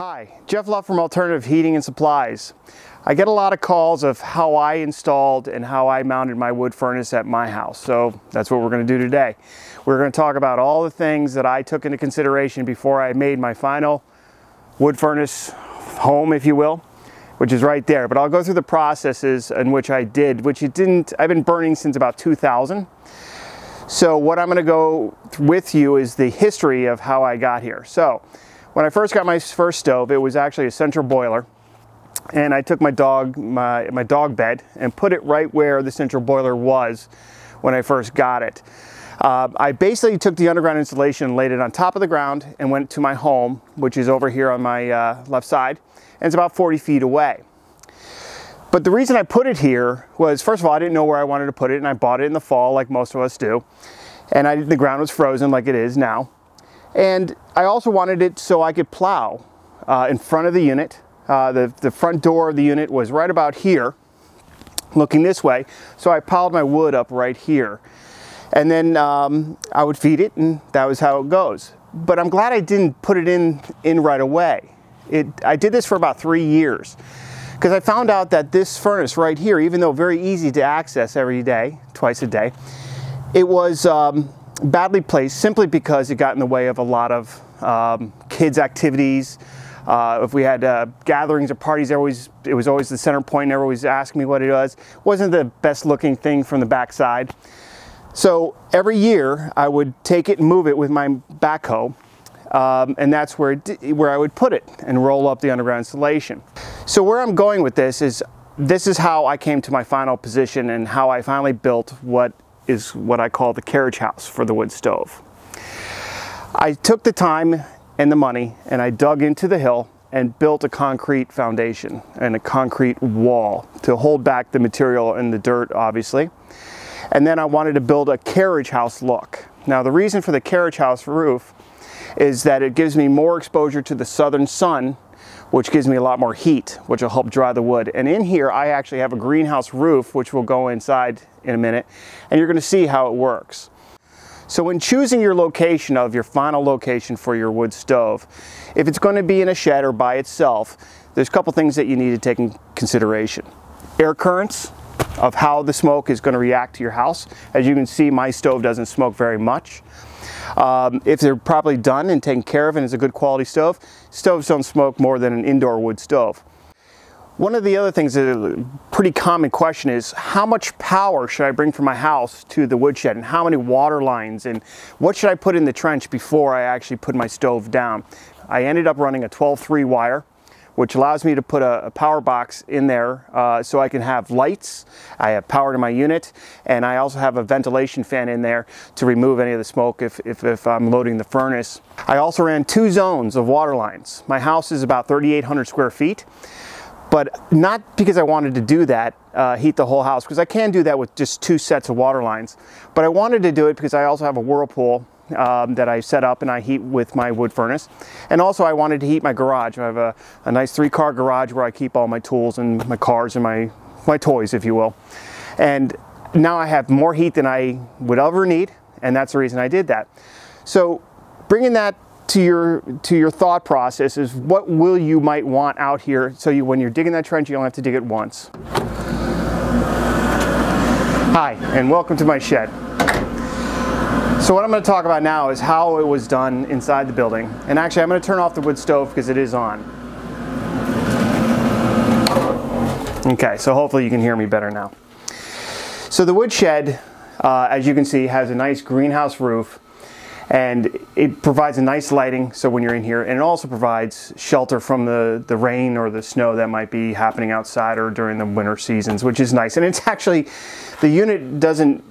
Hi, Jeff Luff from Alternative Heating and Supplies. I get a lot of calls of how I installed and how I mounted my wood furnace at my house. So that's what we're going to do today. We're going to talk about all the things that I took into consideration before I made my final wood furnace home, if you will, which is right there. But I'll go through the processes in which I did, which it didn't, I've been burning since about 2000. So what I'm going to go with you is the history of how I got here. So when I first got my first stove, it was actually a central boiler. And I took my dog, my, my dog bed and put it right where the central boiler was when I first got it. Uh, I basically took the underground installation and laid it on top of the ground and went to my home, which is over here on my uh, left side, and it's about 40 feet away. But the reason I put it here was, first of all, I didn't know where I wanted to put it, and I bought it in the fall like most of us do. And I, the ground was frozen like it is now. And I also wanted it so I could plow uh, in front of the unit. Uh, the, the front door of the unit was right about here, looking this way. So I piled my wood up right here. And then um, I would feed it and that was how it goes. But I'm glad I didn't put it in, in right away. It, I did this for about three years because I found out that this furnace right here, even though very easy to access every day, twice a day, it was um, badly placed simply because it got in the way of a lot of um, kids' activities. Uh, if we had uh, gatherings or parties, always it was always the center point. Never always asked me what it was. Wasn't the best looking thing from the backside. So every year I would take it and move it with my backhoe, um, and that's where where I would put it and roll up the underground installation. So where I'm going with this is this is how I came to my final position and how I finally built what is what I call the carriage house for the wood stove. I took the time and the money and I dug into the hill and built a concrete foundation and a concrete wall to hold back the material and the dirt obviously. And then I wanted to build a carriage house look. Now the reason for the carriage house roof is that it gives me more exposure to the southern sun which gives me a lot more heat, which will help dry the wood. And in here, I actually have a greenhouse roof, which we'll go inside in a minute, and you're gonna see how it works. So when choosing your location of your final location for your wood stove, if it's gonna be in a shed or by itself, there's a couple things that you need to take in consideration. Air currents, of how the smoke is going to react to your house. As you can see, my stove doesn't smoke very much. Um, if they're properly done and taken care of and it's a good quality stove, stoves don't smoke more than an indoor wood stove. One of the other things that a pretty common question is how much power should I bring from my house to the woodshed and how many water lines and what should I put in the trench before I actually put my stove down. I ended up running a 12-3 wire which allows me to put a, a power box in there uh, so I can have lights, I have power to my unit, and I also have a ventilation fan in there to remove any of the smoke if, if, if I'm loading the furnace. I also ran two zones of water lines. My house is about 3,800 square feet but not because I wanted to do that, uh, heat the whole house, because I can do that with just two sets of water lines. But I wanted to do it because I also have a whirlpool um, that I set up and I heat with my wood furnace. And also I wanted to heat my garage. I have a, a nice three car garage where I keep all my tools and my cars and my, my toys, if you will. And now I have more heat than I would ever need. And that's the reason I did that. So bringing that to your to your thought process is what will you might want out here so you when you're digging that trench you don't have to dig it once. Hi and welcome to my shed. So what I'm going to talk about now is how it was done inside the building. And actually I'm going to turn off the wood stove because it is on. Okay, so hopefully you can hear me better now. So the wood shed, uh, as you can see, has a nice greenhouse roof and it provides a nice lighting so when you're in here and it also provides shelter from the the rain or the snow that might be happening outside or during the winter seasons which is nice and it's actually the unit doesn't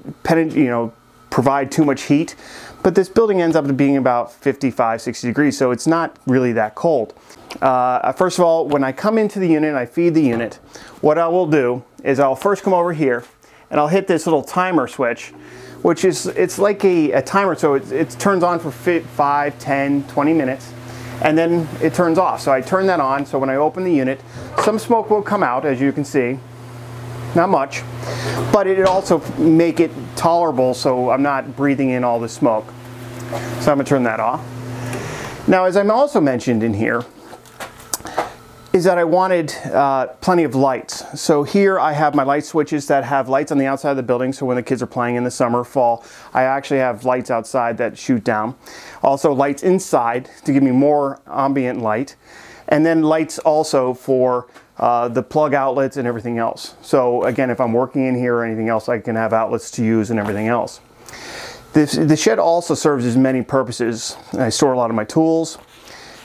you know provide too much heat, but this building ends up being about 55, 60 degrees, so it's not really that cold. Uh, first of all, when I come into the unit and I feed the unit, what I will do is I'll first come over here and I'll hit this little timer switch, which is, it's like a, a timer, so it, it turns on for 5, 10, 20 minutes, and then it turns off. So I turn that on, so when I open the unit, some smoke will come out, as you can see, not much, but it also make it tolerable so I'm not breathing in all the smoke. So I'm gonna turn that off. Now, as I'm also mentioned in here, is that I wanted uh, plenty of lights. So here I have my light switches that have lights on the outside of the building. So when the kids are playing in the summer, fall, I actually have lights outside that shoot down. Also lights inside to give me more ambient light. And then lights also for uh, the plug outlets and everything else. So again, if I'm working in here or anything else, I can have outlets to use and everything else. This, the shed also serves as many purposes. I store a lot of my tools.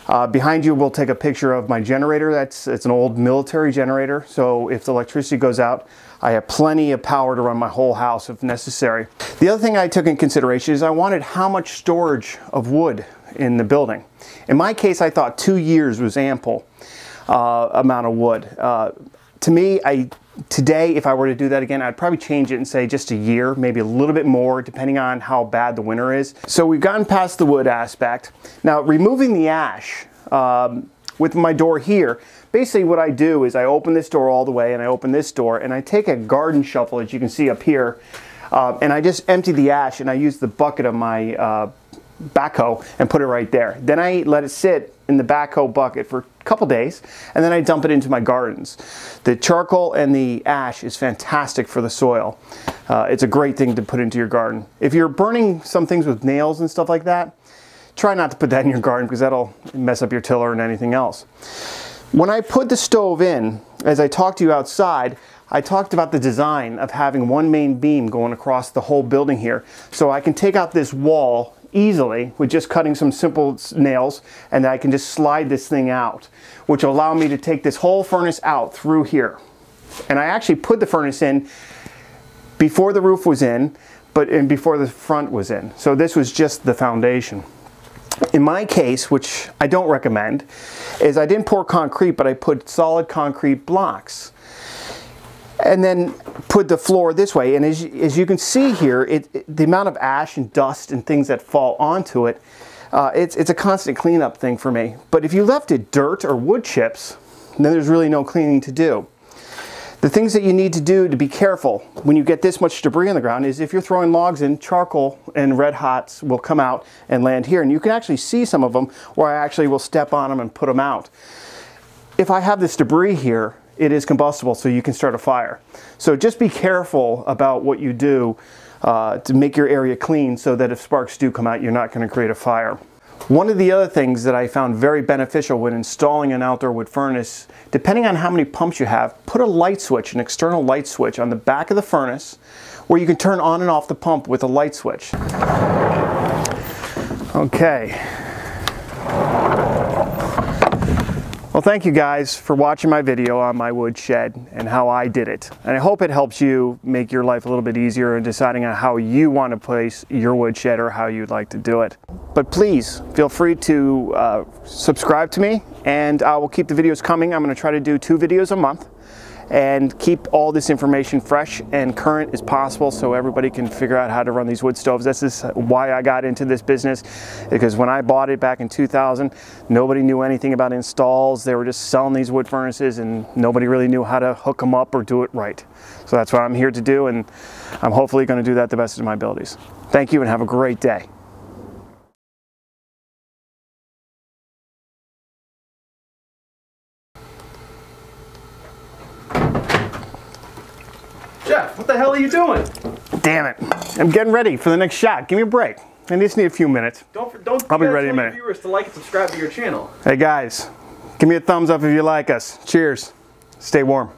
Uh, behind you, we'll take a picture of my generator. That's It's an old military generator, so if the electricity goes out, I have plenty of power to run my whole house if necessary. The other thing I took in consideration is I wanted how much storage of wood in the building. In my case, I thought two years was ample uh, amount of wood. Uh, to me, I today, if I were to do that again, I'd probably change it and say just a year, maybe a little bit more, depending on how bad the winter is. So we've gotten past the wood aspect. Now, removing the ash um, with my door here, basically what I do is I open this door all the way and I open this door and I take a garden shovel, as you can see up here, uh, and I just empty the ash and I use the bucket of my uh, backhoe and put it right there. Then I let it sit in the backhoe bucket for a couple days and then I dump it into my gardens. The charcoal and the ash is fantastic for the soil. Uh, it's a great thing to put into your garden. If you're burning some things with nails and stuff like that, try not to put that in your garden because that'll mess up your tiller and anything else. When I put the stove in, as I talked to you outside, I talked about the design of having one main beam going across the whole building here. So I can take out this wall easily with just cutting some simple nails and I can just slide this thing out, which will allow me to take this whole furnace out through here. And I actually put the furnace in before the roof was in, but in before the front was in. So this was just the foundation. In my case, which I don't recommend, is I didn't pour concrete, but I put solid concrete blocks and then put the floor this way. And as, as you can see here, it, it, the amount of ash and dust and things that fall onto it, uh, it's, it's a constant cleanup thing for me. But if you left it dirt or wood chips, then there's really no cleaning to do. The things that you need to do to be careful when you get this much debris on the ground is if you're throwing logs in, charcoal and red hots will come out and land here. And you can actually see some of them where I actually will step on them and put them out. If I have this debris here, it is combustible so you can start a fire. So just be careful about what you do uh, to make your area clean so that if sparks do come out, you're not going to create a fire. One of the other things that I found very beneficial when installing an outdoor wood furnace, depending on how many pumps you have, put a light switch, an external light switch on the back of the furnace where you can turn on and off the pump with a light switch. Okay. Well, thank you guys for watching my video on my wood shed and how I did it. And I hope it helps you make your life a little bit easier in deciding on how you want to place your wood shed or how you'd like to do it. But please feel free to uh, subscribe to me and I will keep the videos coming. I'm going to try to do two videos a month and keep all this information fresh and current as possible so everybody can figure out how to run these wood stoves. This is why I got into this business because when I bought it back in 2000, nobody knew anything about installs. They were just selling these wood furnaces and nobody really knew how to hook them up or do it right. So that's what I'm here to do and I'm hopefully going to do that the best of my abilities. Thank you and have a great day. Jeff, what the hell are you doing? Damn it. I'm getting ready for the next shot. Give me a break. I just need a few minutes. Don't don't. I'll be ready in a minute. Viewers to like and subscribe to your channel. Hey guys, give me a thumbs up if you like us. Cheers. Stay warm.